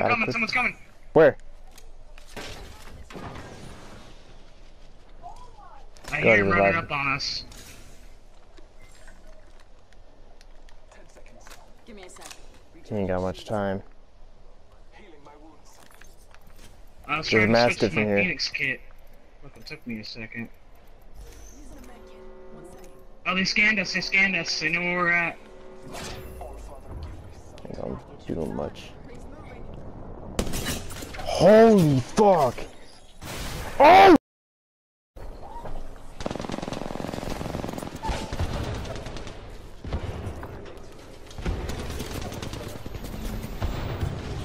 someone coming, put- someone's coming. Where? I Go hear him running up on us. Give me a sec. He ain't got much time. I was There's trying a to mastiff switch to my in here. Phoenix kit. Look, it took me a second. Using a med kit. One second. Oh, they scanned us, they scanned us, they know where we're at. Ain't gonna do much. Holy fuck! Oh!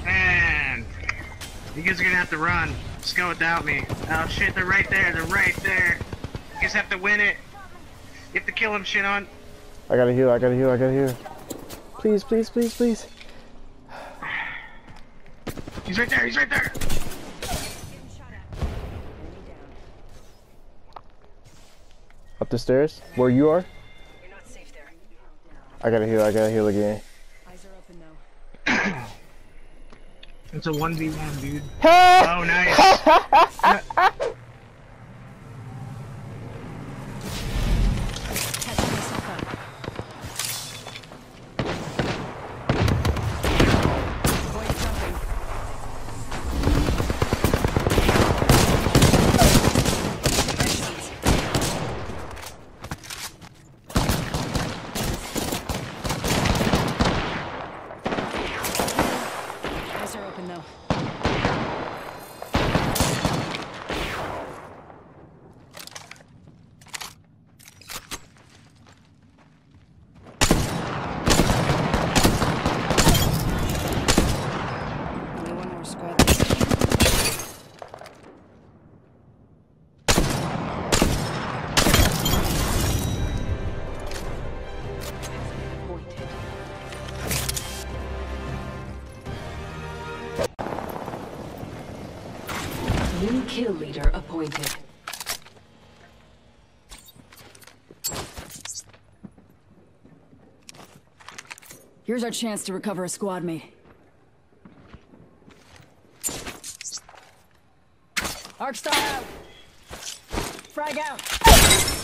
Man, you guys are gonna have to run. Just go without me. Oh shit, they're right there, they're right there. You guys have to win it. You have to kill him, shit on. I gotta heal, I gotta heal, I gotta heal. Please, please, please, please. He's right there, he's right there. Getting shot at. Enemy down. Up the stairs? Where you are? You're not safe there. I gotta heal, I gotta heal again. Eyes are open though. It's a 1v1, dude. Oh, nice. kill leader appointed. Here's our chance to recover a squad mate. Arc star out! Frag out!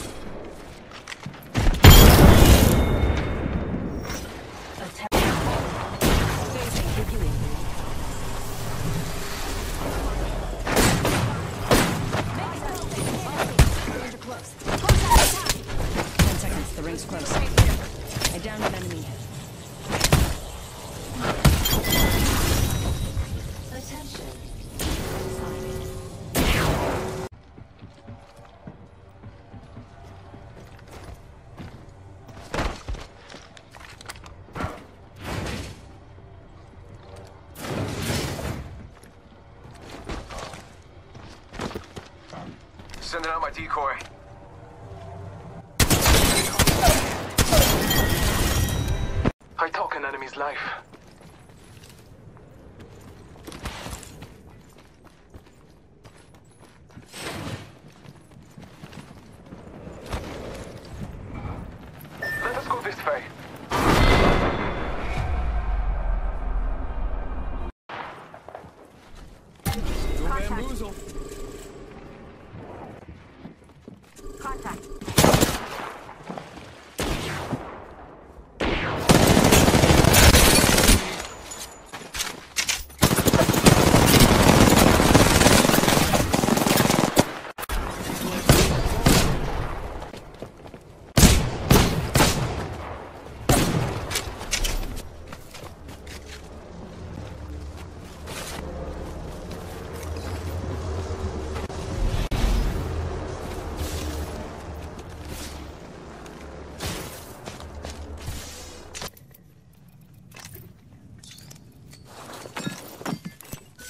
Sending out my decoy. I took an enemy's life. Let us go this way.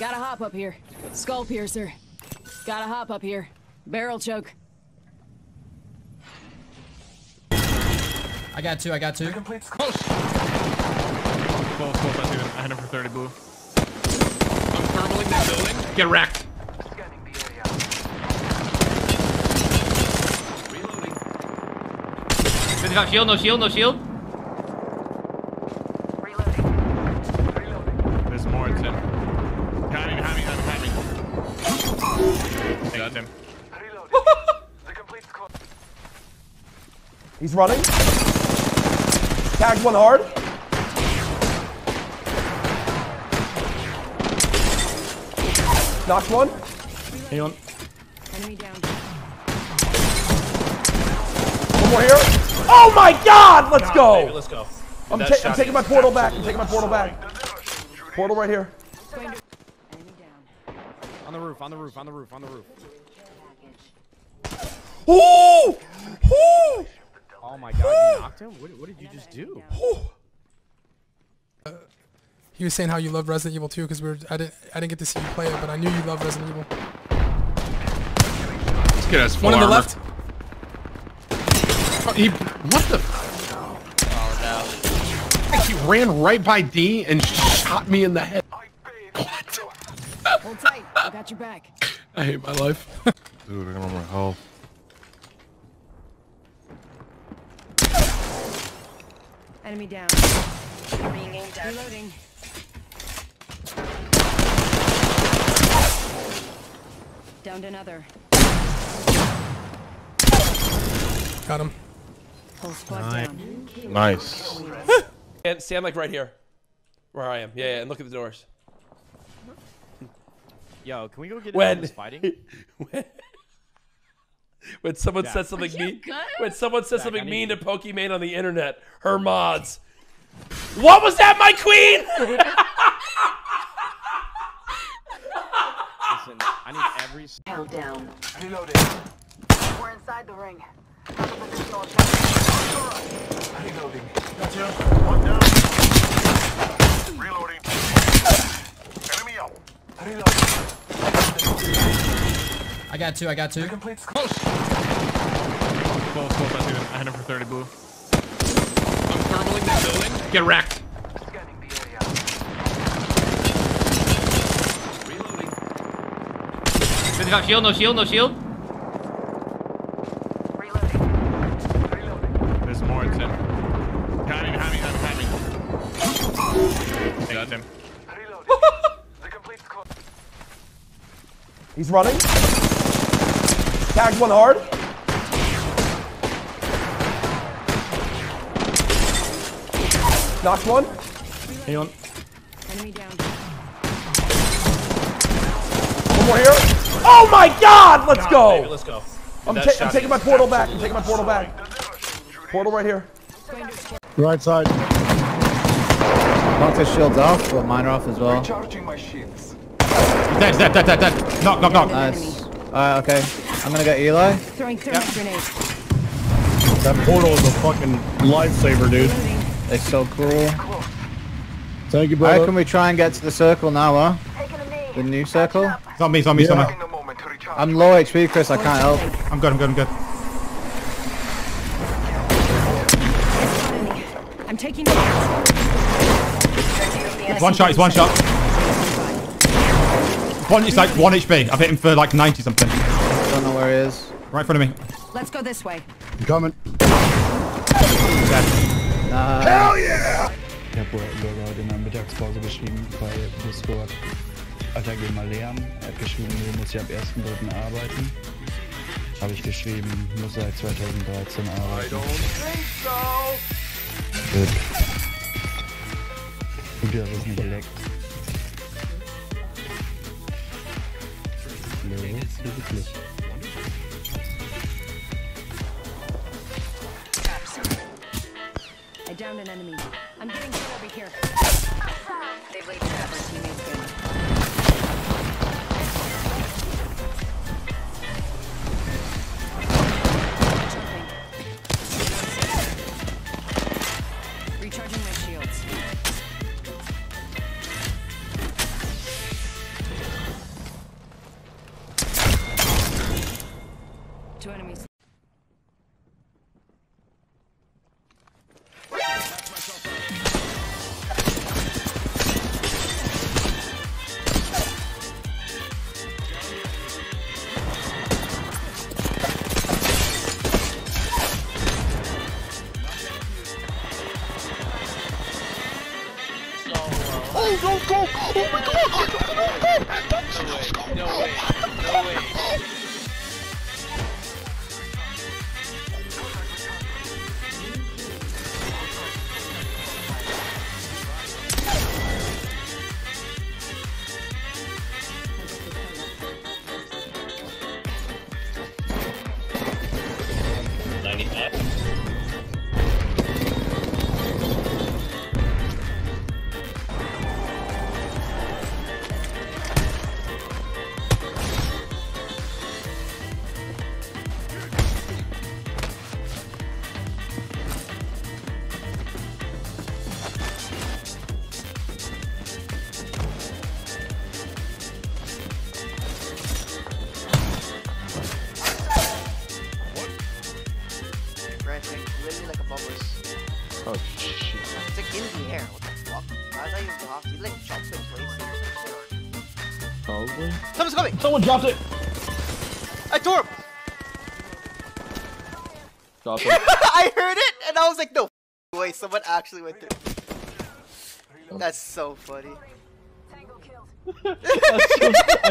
Gotta hop up here. Skull piercer. Gotta hop up here. Barrel choke. I got two, I got two. Complete sc- Close, close, I, see. I hit him for 30 blue. I'm thermaling that building. Get wrecked. scanning the area. Reloading. 55 shield, no shield, no shield. Got him. Reloading. the complete squad. He's running. Tagged one hard. Knocked one. Healing. Enemy down. One more here. Oh my god! Let's go! Let's go. I'm, ta- I'm taking my portal back. I'm taking my portal back. Portal right here. Enemy down. On the roof, on the roof, on the roof, on the roof. Ooh! Ooh! Oh my god, you knocked him? What, what did you just do? Uh, he was saying how you love Resident Evil 2 because we were I didn't I didn't get to see you play it, but I knew you love Resident Evil. This kid has full One on the left. Oh, he, what the? Oh no. He ran right by D and shot me in the head. Hold tight. I got your back. I hate my life. Dude, I got on my health. Enemy down. Being aimed at. Reloading. Downed another. Got him. Whole squad down. Nice. And stand like right here. Where I am. Yeah, yeah, and look at the doors. Yo, can we go get When fighting? when, when someone Yeah. says something mean good? when someone says Zach, something mean need- to Pokimane on the internet, her mods. What was that, my queen? Listen, I need every. s- Held down. Reloading. We're inside the ring. Reloading. Reloading. Enemy out. Reloading. I got two. I got two. Complete squad. Close, close. I see. I hit him for 30 blue. I'm thermaling that building. Get wrecked. Scanning the. Reloading. got shield. No shield. No shield. Reloading. Reloading. There's more. It's in. Behind me, behind me, behind me. Got him. Reloading. the complete squad. He's running. Tagged one hard. Knocked one. Healing. Enemy down. One more here. Oh my god! Let's go! Let's go. I'm, ta- I'm taking my portal back. I'm taking my portal back. Portal right here. Right side. Knocked his shields off, but mine are off as well. Charging my shields. Dead, dead, dead, dead, dead. Knock, knock, knock. Nice. Alright, okay. I'm gonna get Eli. Throwing thermite grenade. That portal is a fucking lifesaver, dude. It's so cool. Thank you, I brother. reckon we try and get to the circle now, huh? Taking a knee. The new circle? Zombie, zombie, Yeah. zombie. In a moment to recharge. I'm low HP, Chris. I can't help. I'm good, I'm good, I'm good. I'm taking. It's one shot, it's one shot. One, it's like one HP. I've hit him for like 90 something. Don't know where he is. Right in front of me. Let's go this way. I'm coming. Nah. Ich habe Bürger heute in der Mittagspause geschrieben bei Discord. Alter, geh mal lernen. Er hat geschrieben, nee, muss ich ab 1.3. arbeiten. Habe ich geschrieben, muss seit 2013 arbeiten. Gut. Gut, dass es nicht leckt. Nee, wirklich. Downed an enemy. I'm getting hit over here. They've laid trap. Our teammate's good. Jumping. Recharging my shields. Two enemies. No way. No way. No way. literally Someone dropped it. I tore him! Drop it. I heard it and I was like, no way, someone actually went through. That's so funny. I